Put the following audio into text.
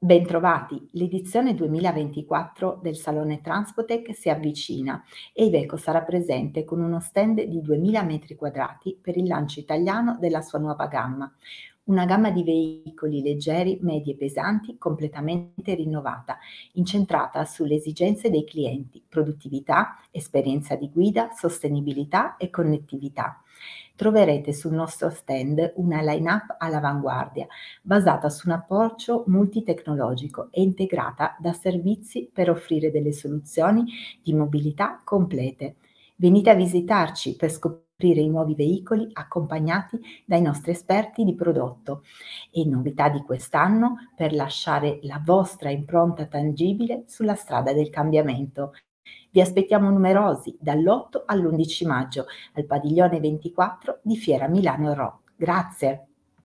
Bentrovati, l'edizione 2024 del Salone Transpotec si avvicina e Iveco sarà presente con uno stand di 2000 metri quadrati per il lancio italiano della sua nuova gamma, una gamma di veicoli leggeri, medi e pesanti completamente rinnovata, incentrata sulle esigenze dei clienti, produttività, esperienza di guida, sostenibilità e connettività troverete sul nostro stand una line-up all'avanguardia, basata su un approccio multitecnologico e integrata da servizi per offrire delle soluzioni di mobilità complete. Venite a visitarci per scoprire i nuovi veicoli accompagnati dai nostri esperti di prodotto e novità di quest'anno per lasciare la vostra impronta tangibile sulla strada del cambiamento. Vi aspettiamo numerosi dall'8 all'11 maggio al padiglione 24 di Fiera Milano Ro. Grazie.